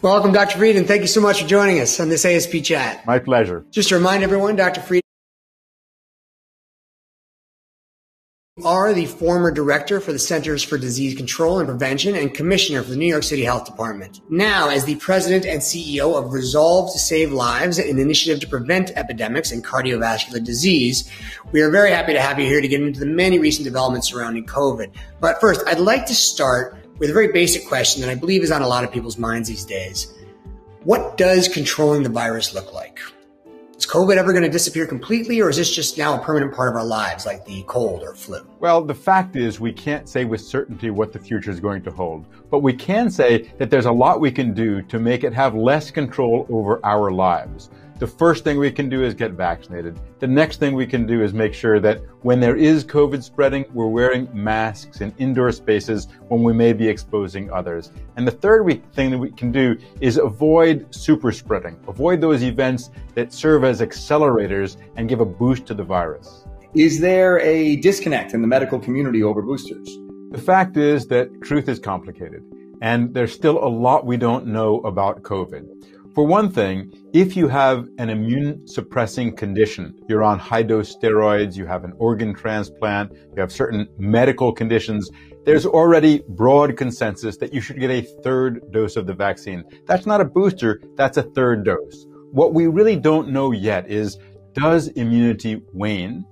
Welcome, Dr. Frieden, and thank you so much for joining us on this ASP chat. My pleasure. Just to remind everyone, Dr. Frieden You are the former director for the Centers for Disease Control and Prevention and commissioner for the New York City Health Department. Now, as the president and CEO of Resolve to Save Lives, an initiative to prevent epidemics and cardiovascular disease, we are very happy to have you here to get into the many recent developments surrounding COVID. But first, I'd like to start with a very basic question that I believe is on a lot of people's minds these days. What does controlling the virus look like? Is COVID ever going to disappear completely, or is this just now a permanent part of our lives, like the cold or flu? Well, the fact is, we can't say with certainty what the future is going to hold. But we can say that there's a lot we can do to make it have less control over our lives the first thing we can do is get vaccinated. The next thing we can do is make sure that when there is COVID spreading, we're wearing masks in indoor spaces when we may be exposing others. And the third thing that we can do is avoid super spreading. Avoid those events that serve as accelerators and give a boost to the virus. Is there a disconnect in the medical community over boosters? The fact is that truth is complicated and there's still a lot we don't know about COVID. For one thing, if you have an immune suppressing condition, you're on high dose steroids, you have an organ transplant, you have certain medical conditions, there's already broad consensus that you should get a third dose of the vaccine. That's not a booster, that's a third dose. What we really don't know yet is does immunity wane?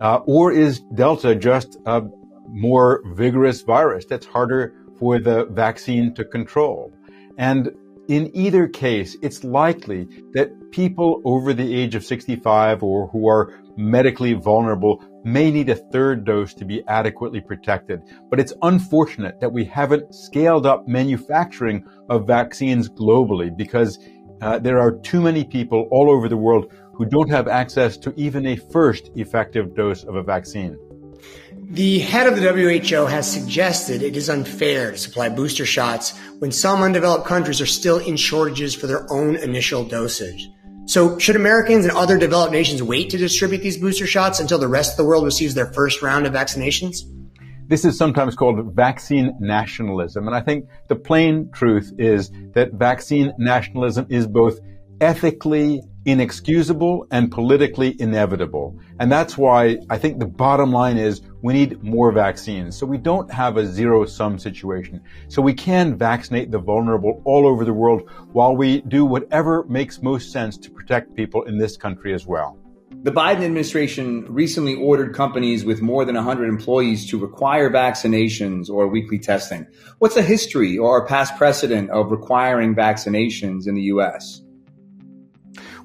Uh, or is Delta just a more vigorous virus that's harder for the vaccine to control? And in either case, it's likely that people over the age of 65 or who are medically vulnerable may need a third dose to be adequately protected. But it's unfortunate that we haven't scaled up manufacturing of vaccines globally because uh, there are too many people all over the world who don't have access to even a first effective dose of a vaccine. The head of the WHO has suggested it is unfair to supply booster shots when some undeveloped countries are still in shortages for their own initial dosage. So should Americans and other developed nations wait to distribute these booster shots until the rest of the world receives their first round of vaccinations? This is sometimes called vaccine nationalism. And I think the plain truth is that vaccine nationalism is both ethically inexcusable and politically inevitable. And that's why I think the bottom line is we need more vaccines. So we don't have a zero sum situation. So we can vaccinate the vulnerable all over the world while we do whatever makes most sense to protect people in this country as well. The Biden administration recently ordered companies with more than 100 employees to require vaccinations or weekly testing. What's the history or past precedent of requiring vaccinations in the U.S.?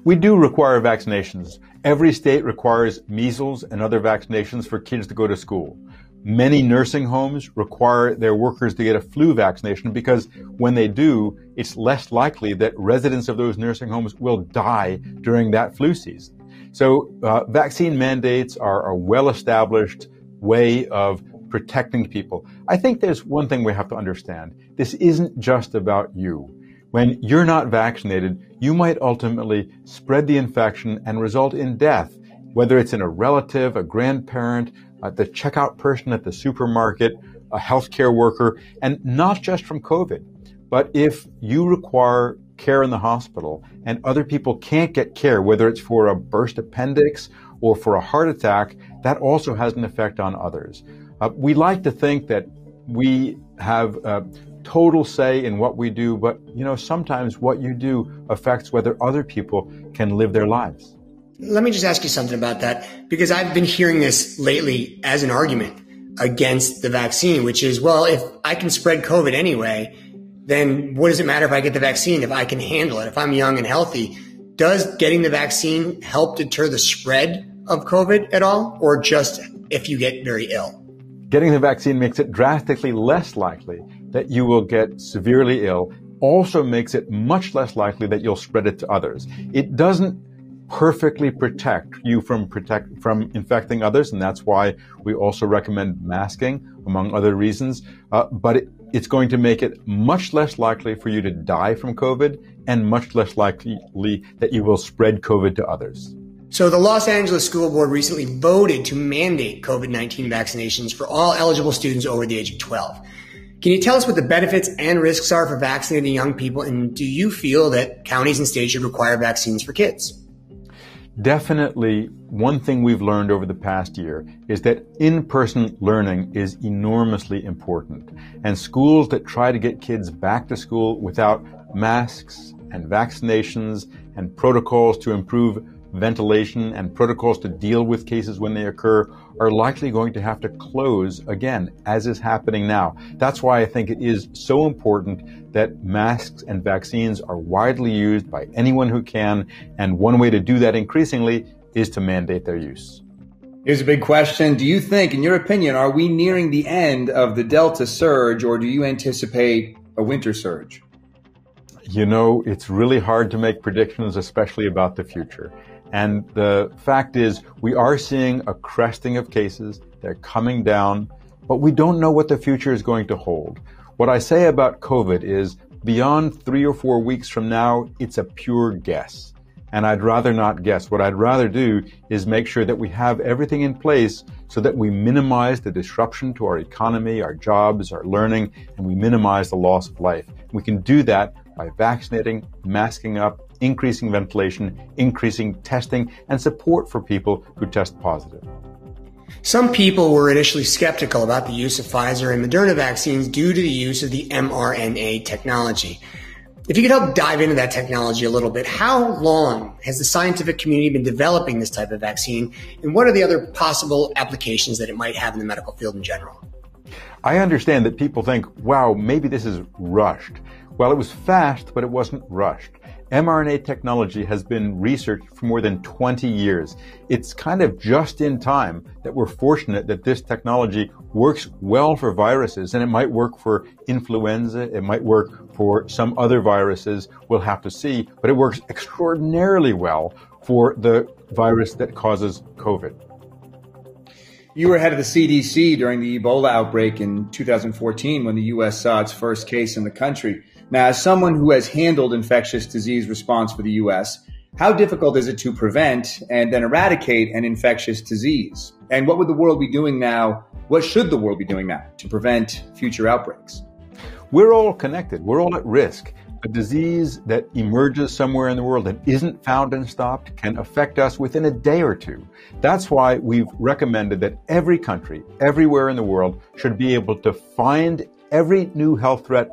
We do require vaccinations. Every state requires measles and other vaccinations for kids to go to school. Many nursing homes require their workers to get a flu vaccination because when they do, it's less likely that residents of those nursing homes will die during that flu season. So, uh, vaccine mandates are a well established way of protecting people. I think there's one thing we have to understand. This isn't just about you. When you're not vaccinated, you might ultimately spread the infection and result in death, whether it's in a relative, a grandparent, uh, the checkout person at the supermarket, a healthcare worker, and not just from COVID. But if you require care in the hospital and other people can't get care, whether it's for a burst appendix or for a heart attack, that also has an effect on others. Uh, we like to think that we have uh, total say in what we do, but you know, sometimes what you do affects whether other people can live their lives. Let me just ask you something about that because I've been hearing this lately as an argument against the vaccine, which is, well, if I can spread COVID anyway, then what does it matter if I get the vaccine if I can handle it? If I'm young and healthy, does getting the vaccine help deter the spread of COVID at all or just if you get very ill? Getting the vaccine makes it drastically less likely that you will get severely ill also makes it much less likely that you'll spread it to others. It doesn't perfectly protect you from protect from infecting others, and that's why we also recommend masking, among other reasons. Uh, but it, it's going to make it much less likely for you to die from COVID, and much less likely that you will spread COVID to others. So the Los Angeles School Board recently voted to mandate COVID-19 vaccinations for all eligible students over the age of 12. Can you tell us what the benefits and risks are for vaccinating young people? And do you feel that counties and states should require vaccines for kids? Definitely, one thing we've learned over the past year is that in-person learning is enormously important. And schools that try to get kids back to school without masks and vaccinations and protocols to improve ventilation and protocols to deal with cases when they occur are likely going to have to close again, as is happening now. That's why I think it is so important that masks and vaccines are widely used by anyone who can. And one way to do that increasingly is to mandate their use. Here's a big question. Do you think, in your opinion, are we nearing the end of the Delta surge or do you anticipate a winter surge? You know, it's really hard to make predictions, especially about the future. And the fact is, we are seeing a cresting of cases. They're coming down, but we don't know what the future is going to hold. What I say about COVID is beyond three or four weeks from now, it's a pure guess. And I'd rather not guess. What I'd rather do is make sure that we have everything in place so that we minimize the disruption to our economy, our jobs, our learning, and we minimize the loss of life. We can do that by vaccinating, masking up, increasing ventilation, increasing testing, and support for people who test positive. Some people were initially skeptical about the use of Pfizer and Moderna vaccines due to the use of the mRNA technology. If you could help dive into that technology a little bit, how long has the scientific community been developing this type of vaccine, and what are the other possible applications that it might have in the medical field in general? I understand that people think, wow, maybe this is rushed. Well, it was fast, but it wasn't rushed mRNA technology has been researched for more than 20 years. It's kind of just in time that we're fortunate that this technology works well for viruses and it might work for influenza. It might work for some other viruses. We'll have to see, but it works extraordinarily well for the virus that causes COVID. You were head of the CDC during the Ebola outbreak in 2014 when the U.S. saw its first case in the country. Now, as someone who has handled infectious disease response for the U.S., how difficult is it to prevent and then eradicate an infectious disease? And what would the world be doing now? What should the world be doing now to prevent future outbreaks? We're all connected. We're all at risk. A disease that emerges somewhere in the world and isn't found and stopped can affect us within a day or two. That's why we've recommended that every country, everywhere in the world, should be able to find every new health threat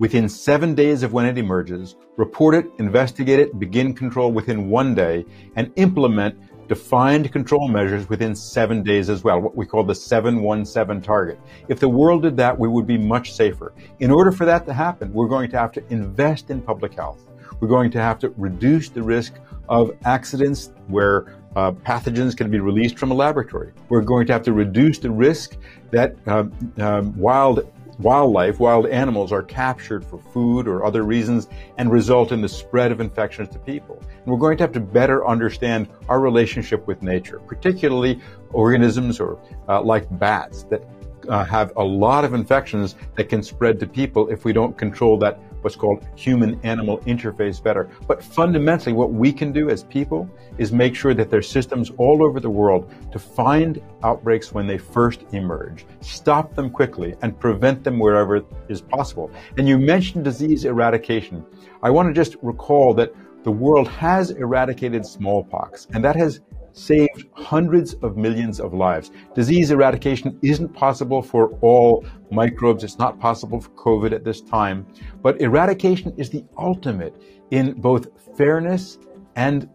within seven days of when it emerges, report it, investigate it, begin control within one day, and implement defined control measures within seven days as well, what we call the 717 target. If the world did that, we would be much safer. In order for that to happen, we're going to have to invest in public health. We're going to have to reduce the risk of accidents where uh, pathogens can be released from a laboratory. We're going to have to reduce the risk that uh, um, wild wildlife, wild animals are captured for food or other reasons and result in the spread of infections to people. And we're going to have to better understand our relationship with nature, particularly organisms or uh, like bats that uh, have a lot of infections that can spread to people if we don't control that what's called human animal interface better. But fundamentally, what we can do as people is make sure that there's systems all over the world to find outbreaks when they first emerge, stop them quickly, and prevent them wherever is possible. And you mentioned disease eradication. I want to just recall that the world has eradicated smallpox, and that has saved hundreds of millions of lives. Disease eradication isn't possible for all microbes. It's not possible for COVID at this time. But eradication is the ultimate in both fairness and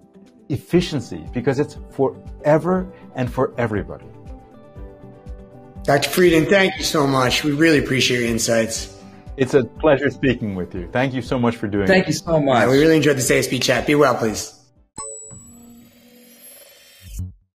efficiency because it's forever and for everybody. Dr. Frieden, thank you so much. We really appreciate your insights. It's a pleasure speaking with you. Thank you so much for doing thank it. Thank you so much. Yeah, we really enjoyed this ASP chat. Be well, please.